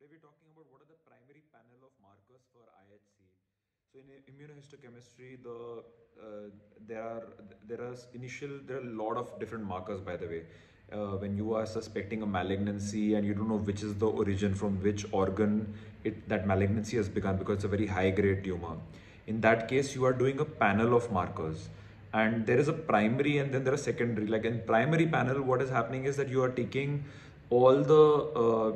We're talking about what are the primary panel of markers for IHC. So in immunohistochemistry, the uh, there are there are initial there are a lot of different markers by the way. Uh, when you are suspecting a malignancy and you don't know which is the origin from which organ it that malignancy has begun because it's a very high grade tumor. In that case, you are doing a panel of markers and there is a primary and then there are secondary like in primary panel what is happening is that you are taking all the uh,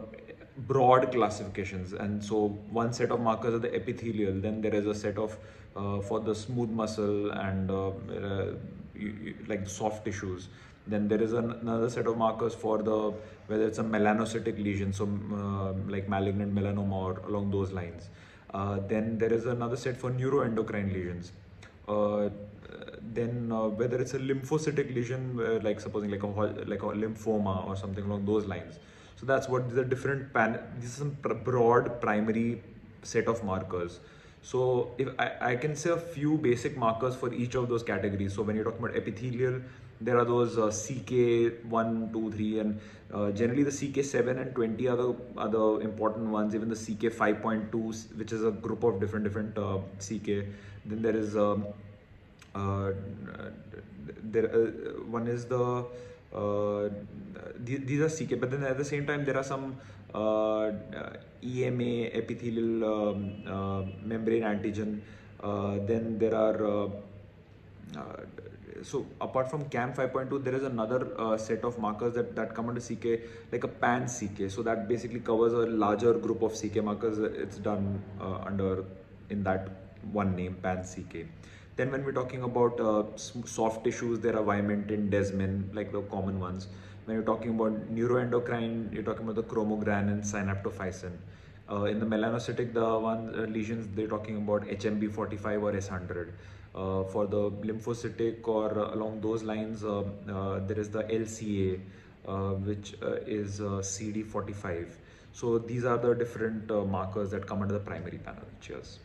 broad classifications. And so one set of markers are the epithelial then there is a set of uh, for the smooth muscle and uh, uh you, you, like soft tissues. Then there is an, another set of markers for the whether it's a melanocytic lesion so uh, like malignant melanoma or along those lines. Uh, then there is another set for neuroendocrine lesions. Uh, then uh, whether it's a lymphocytic lesion like supposing like a like a lymphoma or something along those lines so that's what the different pan. This is some broad primary set of markers. So if I, I can say a few basic markers for each of those categories. So when you're talking about epithelial, there are those uh, CK1, 2, 3 and uh, generally the CK7 and 20 are the, are the important ones. Even the CK5.2 which is a group of different different uh, CK. Then there is um, uh, there uh, one is the uh, these are CK, but then at the same time there are some uh, EMA epithelial um, uh, membrane antigen. then there are so apart from CAM 5.2, there is another uh, set of markers that, that come under CK, like a pan CK. So that basically covers a larger group of CK markers. It's done uh, under in that one name, pan CK. Then when we're talking about uh, soft tissues, there are vimentin, desmin, like the common ones. When you're talking about neuroendocrine, you're talking about the chromogranin, synaptophysin. Uh, in the melanocytic, the one uh, lesions, they're talking about HMB45 or S100. Uh, for the lymphocytic or uh, along those lines, uh, there is the LCA, which is CD45. So these are the different markers that come under the primary panel. Cheers.